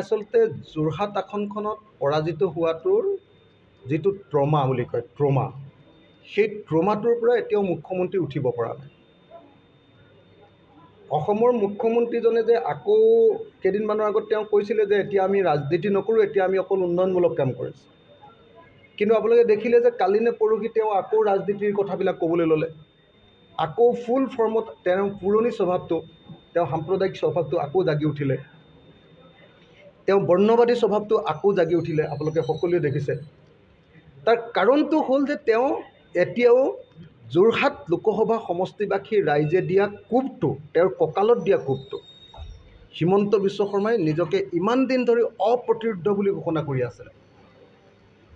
আচলতে যোৰহাট আসনখনত পৰাজিত হোৱাটোৰ যিটো ট্ৰমা বুলি কয় ট্ৰমা সেই ট্ৰমাটোৰ পৰা এতিয়াও মুখ্যমন্ত্ৰী উঠিব পৰা নাই। অসমৰ মুখ্যমন্ত্ৰীজনে যে আকৌ কেইদিনমানৰ আগত তেওঁ কৈছিলে যে এতিয়া আমি ৰাজনীতি নকৰোঁ এতিয়া আমি অকল উন্নয়নমূলক কাম কৰিছোঁ। কিন্তু আপোনালোকে দেখিলে যে কালি নে পৰহি তেওঁ আকৌ ৰাজনীতিৰ কথাবিলাক ক'বলৈ ল'লে। আকৌ ফুল ফৰ্মত তেওঁৰ পুৰণি স্বভাৱটো তেওঁ সাম্প্ৰদায়িক স্বভাৱটো আকৌ জাগি উঠিলে। তেওঁ বৰ্ণবাদী স্বভাৱটো আকৌ জাগি উঠিলে আপোনালোকে সকলোৱে দেখিছে। তাৰ কাৰণটো হ'ল যে তেওঁ এতিয়াও যোৰহাট লোকসভা সমষ্টিবাসী ৰাইজে দিয়া কোবটো তেওঁৰ কঁকালত দিয়া কোবটো হিমন্ত বিশ্ব শৰ্মাই নিজকে ইমান দিন ধৰি অপ্ৰতিৰোধ বুলি ঘোষণা কৰি আছিলে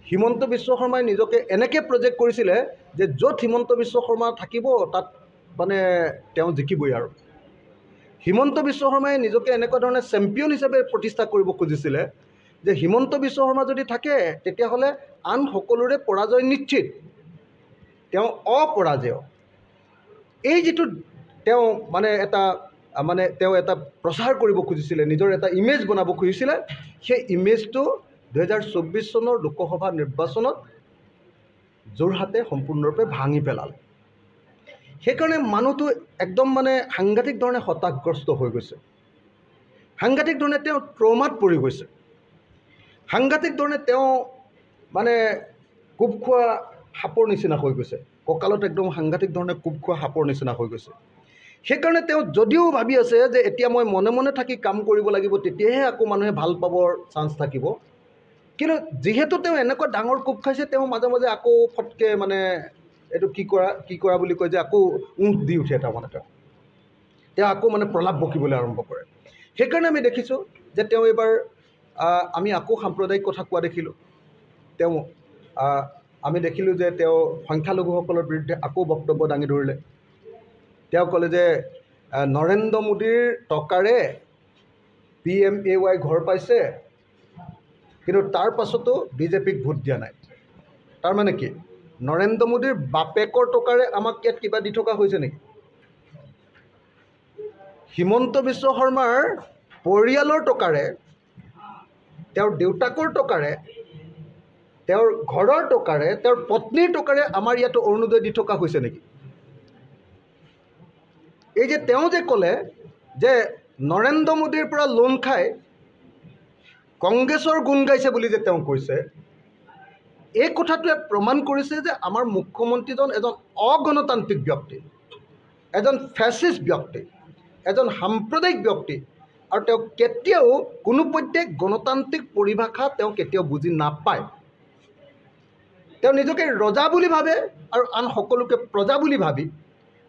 হিমন্ত বিশ্ব শৰ্মাই নিজকে এনেকৈ প্ৰজেক্ট কৰিছিলে যে য'ত হিমন্ত বিশ্ব শৰ্মা থাকিব তাত মানে তেওঁ জিকিবই আৰু। হিমন্ত বিশ্ব শৰ্মাই নিজকে এনেকুৱা ধৰণে চেম্পিয়ন হিচাপে প্ৰতিষ্ঠা কৰিব খুজিছিলে যে হিমন্ত বিশ্ব শৰ্মা যদি থাকে তেতিয়াহ'লে আন সকলোৰে পৰাজয় নিশ্চিত। তেওঁ অপৰাজেয়। এই যিটো তেওঁ মানে এটা মানে তেওঁ এটা প্ৰচাৰ কৰিব খুজিছিলে নিজৰ এটা ইমেজ বনাব খুজিছিলে সেই ইমেজটো দুহেজাৰ চৌব্বিছ চনৰ লোকসভা নিৰ্বাচনত যোৰহাটে সম্পূৰ্ণৰূপে ভাঙি পেলালে। সেইকাৰণে মানুহটো একদম মানে সাংঘাতিক ধৰণে হতাশগ্ৰস্ত হৈ গৈছে। সাংঘাতিক ধৰণে তেওঁ ট্ৰমাত পৰি গৈছে। সাংঘাতিক ধৰণে তেওঁ মানে কোব খোৱা সাপৰ নিচিনা হৈ গৈছে। কঁকালত একদম সাংঘাতিক ধৰণে কোব খোৱা সাপৰ নিচিনা হৈ গৈছে। সেইকাৰণে তেওঁ যদিও ভাবি আছে যে এতিয়া মই মনে মনে থাকি কাম কৰিব লাগিব তেতিয়াহে আকৌ মানুহে ভাল পাবৰ চান্স থাকিব। কিন্তু যিহেতু তেওঁ এনেকুৱা ডাঙৰ কোব খাইছে তেওঁ মাজে মাজে আকৌ ফটকৈ মানে এইটো কি কৰা কি কৰা বুলি কয় যে আকৌ উঁঠ দি উঠে তাৰমানে তেওঁ। তেওঁ আকৌ মানে প্ৰলাপ বকিবলৈ আৰম্ভ কৰে। সেইকাৰণে আমি দেখিছোঁ যে তেওঁ এইবাৰ আমি আকৌ সাম্প্ৰদায়িক কথা কোৱা দেখিলোঁ। তেওঁ আমি দেখিলোঁ যে তেওঁ সংখ্যালঘুসকলৰ বিৰুদ্ধে আকৌ বক্তব্য দাঙি ধৰিলে। তেওঁ ক'লে যে নৰেন্দ্ৰ মোদীৰ টকাৰে পি এম এ ৱাই ঘৰ পাইছে কিন্তু তাৰ পাছতো বিজেপিক ভোট দিয়া নাই। তাৰমানে কি? নৰেন্দ্ৰ মোদীৰ বাপেকৰ টকাৰে আমাক ইয়াত কিবা দি থকা হৈছে নেকি? হিমন্ত বিশ্ব শৰ্মাৰ পৰিয়ালৰ টকাৰে তেওঁৰ দেউতাকৰ টকাৰে তেওঁৰ ঘৰৰ টকাৰে তেওঁৰ পত্নীৰ টকাৰে আমাৰ ইয়াতো অৰুণোদয় দি থকা হৈছে নেকি? এই যে তেওঁ যে ক'লে যে নৰেন্দ্ৰ মোদীৰ পৰা লোন খাই কংগ্ৰেছৰ গুণ গাইছে বুলি যে তেওঁ কৈছে এই কথাটোৱে প্ৰমাণ কৰিছে যে আমাৰ মুখ্যমন্ত্ৰীজন এজন অগণতান্ত্ৰিক ব্যক্তি এজন ফেচিষ্ট ব্যক্তি এজন সাম্প্ৰদায়িক ব্যক্তি আৰু তেওঁ কেতিয়াও কোনোপধ্যে গণতান্ত্ৰিক পৰিভাষা তেওঁ কেতিয়াও বুজি নাপায়। তেওঁ নিজকে ৰজা বুলি ভাবে আৰু আন সকলোকে প্ৰজা বুলি ভাবি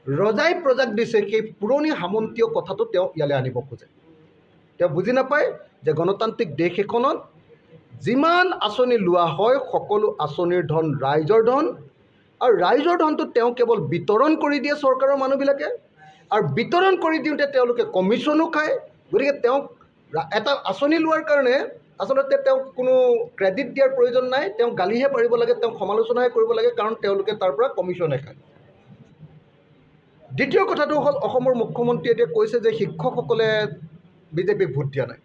ৰজাই প্ৰজাক দিছে সেই পুৰণি সামন্তীয় কথাটো তেওঁ ইয়ালৈ আনিব খোজে। তেওঁ বুজি নাপায় যে গণতান্ত্ৰিক দেশ এখনত যিমান আঁচনি লোৱা হয় সকলো আঁচনিৰ ধন ৰাইজৰ ধন। আৰু ৰাইজৰ ধনটো তেওঁ কেৱল বিতৰণ কৰি দিয়ে চৰকাৰৰ মানুহবিলাকে। আৰু বিতৰণ কৰি দিওঁতে তেওঁলোকে কমিশ্যনো খায়। গতিকে তেওঁক এটা আঁচনি লোৱাৰ কাৰণে আচলতে তেওঁক কোনো ক্ৰেডিট দিয়াৰ প্ৰয়োজন নাই। তেওঁক গালিহে পাৰিব লাগে তেওঁক সমালোচনাহে কৰিব লাগে কাৰণ তেওঁলোকে তাৰ পৰা কমিশ্যনে খায়। দ্বিতীয় কথাটো হ'ল অসমৰ মুখ্যমন্ত্ৰীয়ে এতিয়া কৈছে যে শিক্ষকসকলে বিজেপিক ভোট দিয়া নাই।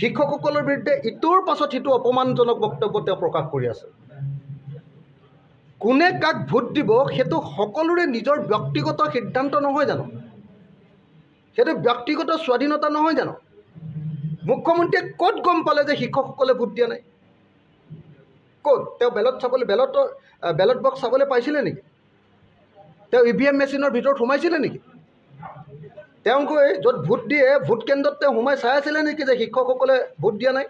শিক্ষকসকলৰ বিৰুদ্ধে ইটোৰ পাছত সিটো অপমানজনক বক্তব্য তেওঁ প্ৰকাশ কৰি আছে। কোনে কাক ভোট দিব সেইটো সকলোৰে নিজৰ ব্যক্তিগত সিদ্ধান্ত নহয় জানো? সেইটো ব্যক্তিগত স্বাধীনতা নহয় জানো? মুখ্যমন্ত্ৰীয়ে ক'ত গম পালে যে শিক্ষকসকলে ভোট দিয়া নাই? ক'ত? তেওঁ বেলত চাবলৈ বেলতৰ বেলট বক্স চাবলৈ পাইছিলে নেকি? তেওঁ ই ভি এম মেচিনৰ ভিতৰত সোমাইছিলে নেকি? তেওঁ গৈ য'ত ভোট দিয়ে ভোট কেন্দ্ৰত তেওঁ সোমাই চাই আছিলে নেকি যে শিক্ষকসকলে ভোট দিয়া নাই?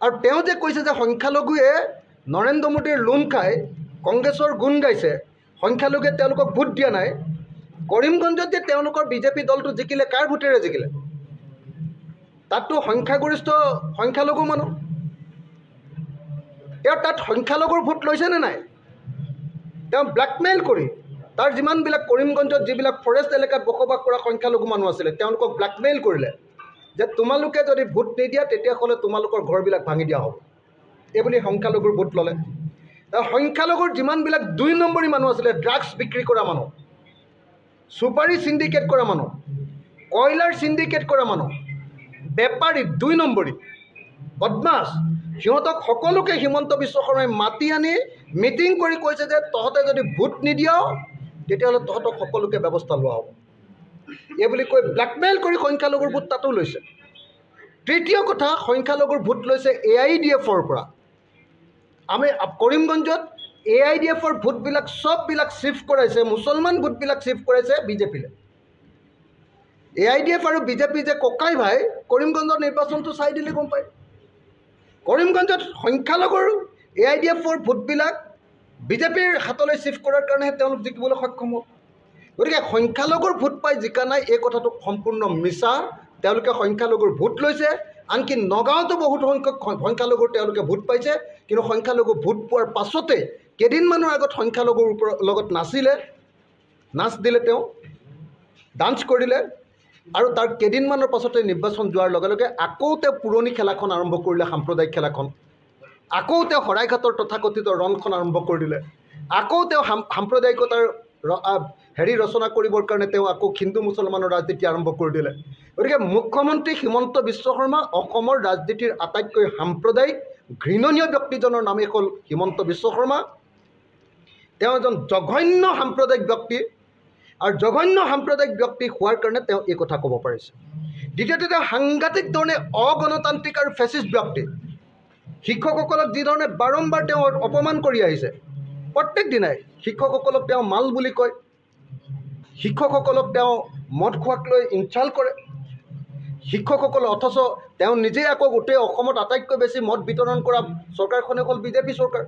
আৰু তেওঁ যে কৈছে যে সংখ্যালঘুৱে নৰেন্দ্ৰ মোদীৰ লোন খাই কংগ্ৰেছৰ গুণ গাইছে সংখ্যালঘুৱে তেওঁলোকক ভোট দিয়া নাই কৰিমগঞ্জত যে তেওঁলোকৰ বিজেপি দলটো জিকিলে কাৰ ভোটেৰে জিকিলে? তাততো সংখ্যাগৰিষ্ঠ সংখ্যালঘু মানুহ। তেওঁ তাত সংখ্যালঘুৰ ভোট লৈছেনে নাই? তেওঁ ব্লেকমেইল কৰি তাৰ যিমানবিলাক কৰিমগঞ্জত যিবিলাক ফৰেষ্ট এলেকাত বসবাস কৰা সংখ্যালঘু মানুহ আছিলে তেওঁলোকক ব্লেকমেইল কৰিলে যে তোমালোকে যদি ভোট নিদিয়া তেতিয়াহ'লে তোমালোকৰ ঘৰবিলাক ভাঙি দিয়া হ'ব। এইবুলি সংখ্যালঘুৰ ভোট ল'লে। সংখ্যালঘুৰ যিমানবিলাক দুই নম্বৰী মানুহ আছিলে ড্ৰাগছ বিক্ৰী কৰা মানুহ চুপাৰী চিণ্ডিকেট কৰা মানুহ কয়লাৰ চিণ্ডিকেট কৰা মানুহ বেপাৰী দুই নম্বৰী বদমাছ সিহঁতক সকলোকে হিমন্ত বিশ্ব শৰ্মাই মাতি আনি মিটিং কৰি কৈছে যে তহঁতে যদি ভোট নিদিয় তেতিয়াহ'লে তহঁতক সকলোকে ব্যৱস্থা লোৱা হ'ব। এই বুলি কৈ ব্লেকমেইল কৰি সংখ্যালঘুৰ ভোট তাতো লৈছে। তৃতীয় কথা সংখ্যালঘুৰ ভোট লৈছে এ আই ডি এফৰ পৰা। আমি কৰিমগঞ্জত এ আই ডি এফৰ ভোটবিলাক চববিলাক চিফ্ট কৰাইছে মুছলমান ভোটবিলাক চিফ্ট কৰাইছে বিজেপিলৈ এ আই ডি এফ আৰু বিজেপি যে ককাই ভাই কৰিমগঞ্জৰ নিৰ্বাচনটো চাই দিলে গম পায় কৰিমগঞ্জত সংখ্যালঘুৰ এ আই ডি এফৰ ভোটবিলাক বিজেপিৰ হাতলৈ চিফ্ট কৰাৰ কাৰণেহে তেওঁলোক জিকিবলৈ সক্ষম হ'ল। গতিকে সংখ্যালঘুৰ ভোট পাই জিকা নাই এই কথাটো সম্পূৰ্ণ মিছা। তেওঁলোকে সংখ্যালঘুৰ ভোট লৈছে। আনকি নগাঁৱতো বহুত সংখ্যক সংখ্যালঘুৰ তেওঁলোকে ভোট পাইছে। কিন্তু সংখ্যালঘু ভোট পোৱাৰ পাছতে কেইদিনমানৰ আগত সংখ্যালঘুৰ ওপৰত লগত নাচিলে নাচ দিলে তেওঁ ডান্স কৰিলে। আৰু তাৰ কেইদিনমানৰ পাছতে নিৰ্বাচন যোৱাৰ লগে লগে আকৌ তেওঁ পুৰণি খেলাখন আৰম্ভ কৰিলে সাম্প্ৰদায়িক খেলাখন। আকৌ তেওঁ শৰাইঘাটৰ তথাকথিত ৰণখন আৰম্ভ কৰি দিলে। আকৌ তেওঁ সাম সাম্প্ৰদায়িকতাৰ হেৰি ৰচনা কৰিবৰ কাৰণে তেওঁ আকৌ হিন্দু মুছলমানৰ ৰাজনীতি আৰম্ভ কৰি দিলে। গতিকে মুখ্যমন্ত্ৰী হিমন্ত বিশ্ব শৰ্মা অসমৰ ৰাজনীতিৰ আটাইতকৈ সাম্প্ৰদায়িক ঘৃণনীয় ব্যক্তিজনৰ নামেই হ'ল হিমন্ত বিশ্ব শৰ্মা। তেওঁ এজন জঘন্য সাম্প্ৰদায়িক ব্যক্তি আৰু জঘন্য সাম্প্ৰদায়িক ব্যক্তি হোৱাৰ কাৰণে তেওঁ এই কথা ক'ব পাৰিছে। দ্বিতীয়তে তেওঁ সাংঘাতিক ধৰণে অগণতান্ত্ৰিক আৰু ফেচিষ্ট ব্যক্তি। শিক্ষকসকলক যিধৰণে বাৰম্বাৰ তেওঁ অপমান কৰি আহিছে প্ৰত্যেক দিনাই শিক্ষকসকলক তেওঁ মাল বুলি কয়। শিক্ষকসকলক তেওঁ মদ খোৱাক লৈ ইনচাল্ট কৰে। শিক্ষকসকল অথচ তেওঁ নিজেই আকৌ গোটেই অসমত আটাইতকৈ বেছি মদ বিতৰণ কৰা চৰকাৰখনে হ'ল বিজেপি চৰকাৰ।